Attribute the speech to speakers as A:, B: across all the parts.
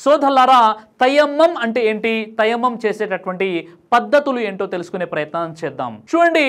A: సోదల్లారా తయమ్మం అంటే ఏంటి? తయమ్మం చేసేటటువంటి పద్ధతులు ఏంటో తెలుసుకునే ప్రయత్నం చేద్దాం. చూడండి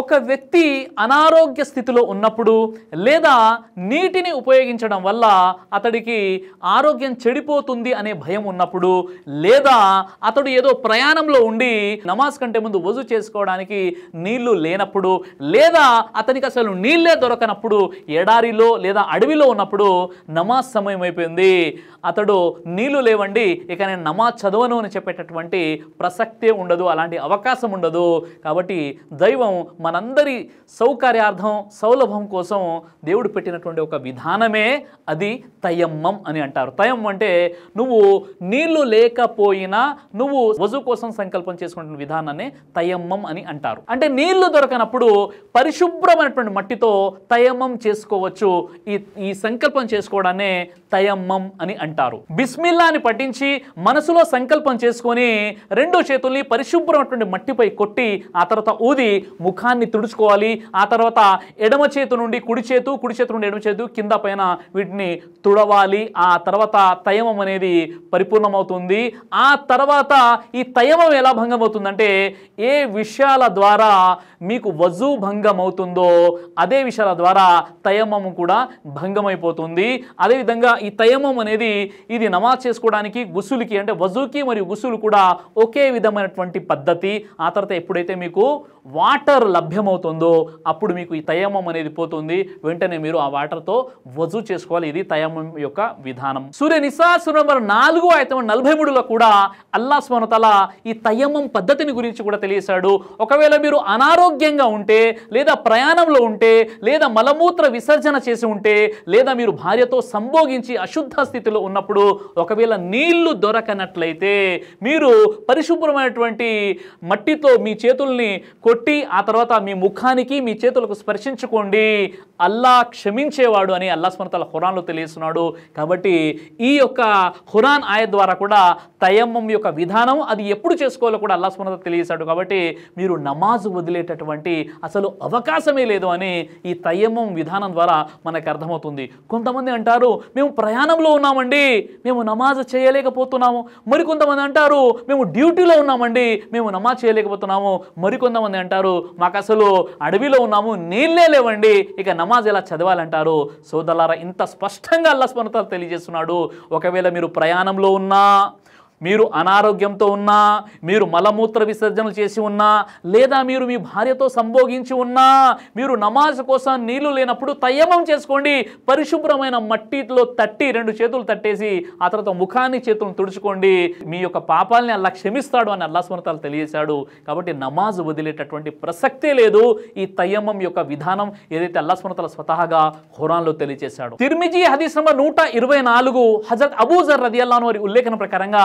A: ఒక వ్యక్తి అనారోగ్య స్థితిలో ఉన్నప్పుడు లేదా నీటిని ఉపయోగించడం వల్ల అతడికి ఆరోగ్యం చెడిపోతుంది అనే భయం ఉన్నప్పుడు లేదా అతడు ఏదో ప్రయాణంలో ఉండి నమాజ్ కంటే ముందు వజు చేసుకోవడానికి నీళ్ళు లేనప్పుడు లేదా అతనికి అసలు నీళ్ళే దొరకనప్పుడు ఎడారిలో లేదా అడవిలో ఉన్నప్పుడు నమాజ్ సమయం అయిపోయింది. అతడు నీళ్ళు లేవండి ఇక నేను నమాజ్ చదవను అని చెప్పేటటువంటి ప్రసక్తే ఉండదు. అలాంటి అవకాశం ఉండదు. కాబట్టి దైవం మనందరి సౌకర్యార్థం సౌలభం కోసం దేవుడు పెట్టినటువంటి ఒక విధానమే అది తయమ్మం అని అంటారు. తయమ్మం అంటే నువ్వు నీళ్ళు లేకపోయినా నువ్వు వజు కోసం సంకల్పం చేసుకుంటున్న విధానాన్ని తయమ్మం అని అంటారు. అంటే నీళ్ళు దొరకనప్పుడు పరిశుభ్రమైనటువంటి మట్టితో తయమ్మం చేసుకోవచ్చు. ఈ ఈ సంకల్పం చేసుకోవడాన్ని తయమ్మం అని అంటారు. బిస్మిల్లాని పఠించి మనసులో సంకల్పం చేసుకొని రెండు చేతుల్ని పరిశుభ్రమైనటువంటి మట్టిపై కొట్టి ఆ తర్వాత ఊది ముఖాన్ని తుడుచుకోవాలి. ఆ తర్వాత ఎడమ చేతు నుండి కుడి చేతు కుడి చేతు నుండి ఎడమ చేతు కింద పైన వీటిని తుడవాలి. ఆ తర్వాత తయమం అనేది పరిపూర్ణమవుతుంది. ఆ తర్వాత ఈ తయమం ఎలా భంగం అవుతుందంటే ఏ విషయాల ద్వారా మీకు వజు భంగం అవుతుందో అదే విషయాల ద్వారా తయమము కూడా భంగమైపోతుంది. అదేవిధంగా ఈ తయమం అనేది ఇది నమాజ్ చేసుకోవడానికి గుసులుకి అంటే వజుకి మరియు గుసులు కూడా ఒకే విధమైనటువంటి పద్ధతి ఆ తర్వాత ఎప్పుడైతే మీకు వాటర్ లభ్యమవుతుందో అప్పుడు మీకు ఈ తయమం అనేది పోతుంది. వెంటనే మీరు ఆ వాటర్తో వజు చేసుకోవాలి. ఇది తయమం యొక్క విధానం. సూర్య నిశాసు నంబర్ నాలుగు అయితే నలభై మూడులో కూడా అల్లా స్మరతల ఈ తయమం పద్ధతిని గురించి కూడా తెలియసాడు. ఒకవేళ మీరు అనారోగ్యంగా ఉంటే లేదా ప్రయాణంలో ఉంటే లేదా మలమూత్ర విసర్జన చేసి ఉంటే లేదా మీరు భార్యతో సంభోగించి అశుద్ధ స్థితిలో ఉన్నప్పుడు ఒకవేళ నీళ్ళు దొరకనట్లయితే మీరు పరిశుభ్రమైనటువంటి మట్టితో మీ చేతుల్ని కొట్టి ఆ తర్వాత మీ ముఖానికి మీ చేతులకు స్పర్శించుకోండి. అల్లా క్షమించేవాడు అని అల్లా స్మరతల హురాన్లో తెలియస్తున్నాడు కాబట్టి ఈ యొక్క హురాన్ ఆయ ద్వారా కూడా తయమ్మం యొక్క విధానం అది ఎప్పుడు చేసుకోవాలో కూడా అల్లా స్మరత తెలియసాడు కాబట్టి మీరు నమాజ్ వదిలేటటువంటి అసలు అవకాశమే లేదు అని ఈ తయమ్మం విధానం ద్వారా మనకు అర్థమవుతుంది. కొంతమంది అంటారు మేము ప్రయాణంలో ఉన్నామండి మేము నమాజ్ చేయలేకపోతున్నాము. మరికొంతమంది అంటారు మేము డ్యూటీలో ఉన్నామండి మేము నమాజ్ చేయలేకపోతున్నాము. మరికొంతమంది అంటారు మాకు అసలు అడవిలో ఉన్నాము నీళ్ళే లేవండి ఇక నమాజ్ ఎలా చదవాలంటారు? సోదలారా ఇంత స్పష్టంగా అల్లా తెలియజేస్తున్నాడు. ఒకవేళ మీరు ప్రయాణంలో ఉన్నా మీరు అనారోగ్యంతో ఉన్నా మీరు మలమూత్ర విసర్జనలు చేసి ఉన్నా లేదా మీరు మీ భార్యతో సంభోగించి ఉన్నా మీరు నమాజ్ కోసం నీళ్ళు లేనప్పుడు తయమం చేసుకోండి. పరిశుభ్రమైన మట్టిలో తట్టి రెండు చేతులు తట్టేసి ఆ తర్వాత ముఖాన్ని చేతులను తుడుచుకోండి. మీ యొక్క పాపాలని అలా క్షమిస్తాడు అని అల్లా స్మరతాలు తెలియజేశాడు. కాబట్టి నమాజ్ వదిలేటటువంటి ప్రసక్తే లేదు. ఈ తయ్యమం యొక్క విధానం ఏదైతే అల్లా స్మరతల స్వతహాగా హురాన్లో తెలియజేశాడు. తిర్మిజీ హదీస్ నంబర్ నూట ఇరవై నాలుగు హజరత్ అబూజర్ రదియల్లాను వారి ఉల్లేఖన ప్రకారంగా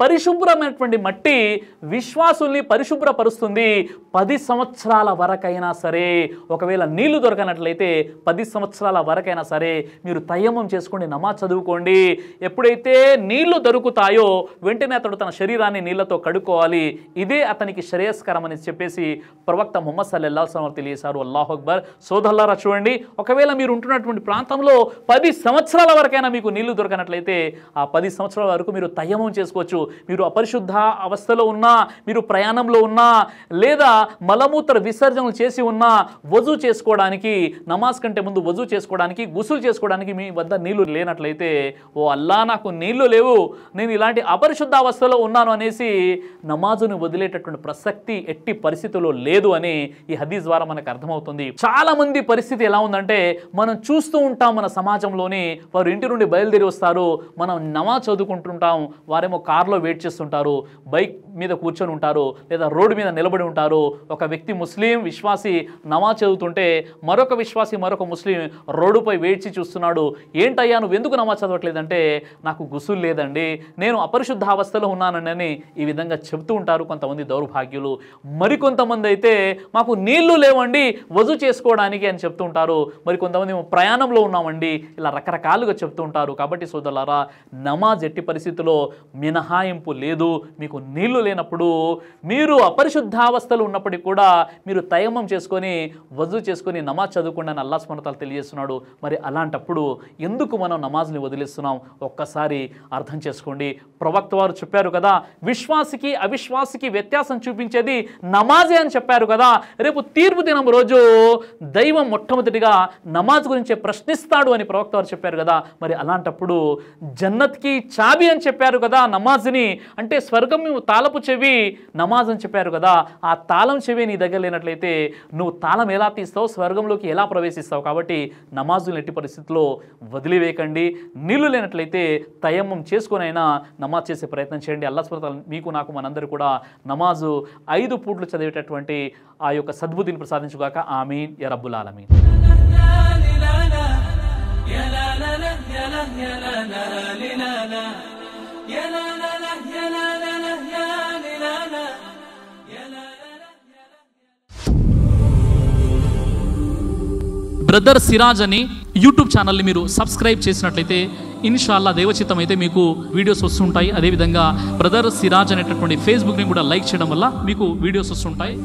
A: పరిశుభ్రమైనటువంటి మట్టి విశ్వాసుల్ని పరిశుభ్రపరుస్తుంది పది సంవత్సరాల వరకైనా సరే. ఒకవేళ నీళ్ళు దొరకనట్లయితే పది సంవత్సరాల వరకైనా సరే మీరు తయమం చేసుకోండి నమాజ్ చదువుకోండి. ఎప్పుడైతే నీళ్ళు దొరుకుతాయో వెంటనే అతడు తన శరీరాన్ని నీళ్ళతో కడుక్కోవాలి. ఇదే అతనికి శ్రేయస్కరం అని చెప్పేసి ప్రవక్త ముహమ్మద్ సల్లెల్లా సమర్ తెలియసారు అల్లాహ్ అక్బర్. సోదల్లారా చూడండి. ఒకవేళ మీరు ఉంటున్నటువంటి ప్రాంతంలో పది సంవత్సరాల వరకైనా మీకు నీళ్ళు దొరకనట్లయితే ఆ పది సంవత్సరాల వరకు మీరు తయమం చేసుకోవచ్చు. మీరు అపరిశుద్ధ అవస్థలో ఉన్నా మీరు ప్రయాణంలో ఉన్నా లేదా మలమూత్ర విసర్జనలు చేసి ఉన్నా వజు చేసుకోవడానికి నమాజ్ కంటే ముందు వజు చేసుకోవడానికి గుసులు చేసుకోవడానికి మీ వద్ద నీళ్ళు లేనట్లయితే ఓ అల్లా నాకు నీళ్ళు లేవు. నేను ఇలాంటి అపరిశుద్ధ అవస్థలో ఉన్నాను అనేసి నమాజును వదిలేటటువంటి ప్రసక్తి ఎట్టి పరిస్థితుల్లో లేదు అని ఈ హదీస్ ద్వారా మనకు అర్థమవుతుంది. చాలా మంది పరిస్థితి ఎలా ఉందంటే మనం చూస్తూ ఉంటాం మన సమాజంలోని వారు ఇంటి నుండి బయలుదేరి వస్తారు మనం నమాజ్ చదువుకుంటుంటాం వారేమో కార్లో వెయిట్ చేస్తుంటారు బైక్ మీద కూర్చొని ఉంటారు లేదా రోడ్డు మీద నిలబడి ఉంటారు. ఒక వ్యక్తి ముస్లిం విశ్వాసి నమాజ్ చదువుతుంటే మరొక విశ్వాసి మరొక ముస్లిం రోడ్డుపై వేడ్చి చూస్తున్నాడు. ఏంటయ్యా నువ్వు ఎందుకు నమాజ్ చదవట్లేదంటే నాకు గుసులు లేదండి. నేను అపరిశుద్ధ అవస్థలో ఉన్నానని ఈ విధంగా చెబుతూ ఉంటారు కొంతమంది దౌర్భాగ్యులు. మరికొంతమంది అయితే మాకు నీళ్ళు లేవండి వజు చేసుకోవడానికి అని చెప్తూ ఉంటారు. మరి కొంతమంది మేము ప్రయాణంలో ఉన్నామండి ఇలా రకరకాలుగా చెప్తూ ఉంటారు. కాబట్టి సోదరులారా నమాజ్ ఎట్టి పరిస్థితుల్లో మినహాయింపు ఫిరాయింపు లేదు మీకు నీళ్ళు లేనప్పుడు మీరు అపరిశుద్ధావస్థలు ఉన్నప్పటికీ కూడా మీరు తయమం చేసుకొని వజూ చేసుకొని నమాజ్ చదువుకుండా అని అల్లా స్మరతాలు తెలియజేస్తున్నాడు. మరి అలాంటప్పుడు ఎందుకు మనం నమాజ్ని వదిలేస్తున్నాం? ఒక్కసారి అర్థం చేసుకోండి. ప్రవక్త వారు చెప్పారు కదా విశ్వాసికి అవిశ్వాసికి వ్యత్యాసం చూపించేది నమాజే అని చెప్పారు కదా. రేపు తీర్పు దినం రోజు దైవం మొట్టమొదటిగా నమాజ్ గురించి ప్రశ్నిస్తాడు అని ప్రవక్త వారు చెప్పారు కదా. మరి అలాంటప్పుడు జన్నత్కి చాబి అని చెప్పారు కదా నమాజ్ని అంటే స్వర్గం తాళపు చెవి నమాజ్ అని చెప్పారు కదా ఆ తాళం చెవి నీ దగ్గర లేనట్లయితే నువ్వు తాళం ఎలా తీస్తావు స్వర్గంలోకి ఎలా ప్రవేశిస్తావు కాబట్టి నమాజులు ఎట్టి పరిస్థితుల్లో వదిలివేయకండి నీళ్ళు లేనట్లయితే తయమ్మం చేసుకునైనా నమాజ్ చేసే ప్రయత్నం చేయండి అల్లా స్మృతాలు మీకు నాకు మనందరూ కూడా నమాజు ఐదు పూట్లు చదివేటటువంటి ఆ యొక్క సద్బుద్ధిని ప్రసాదించుగాక ఆమీన్ యా రబ్బుల్ ఆలమీన్ బ్రదర్ సిరాజ్ అని యూట్యూబ్ ఛానల్ని మీరు సబ్స్క్రైబ్ చేసినట్లయితే ఇన్షాల్లా దేవచిత్తం అయితే మీకు వీడియోస్ వస్తుంటాయి. అదేవిధంగా బ్రదర్ సిరాజ్ అనేటటువంటి ఫేస్బుక్ని కూడా లైక్ చేయడం వల్ల మీకు వీడియోస్ వస్తుంటాయి.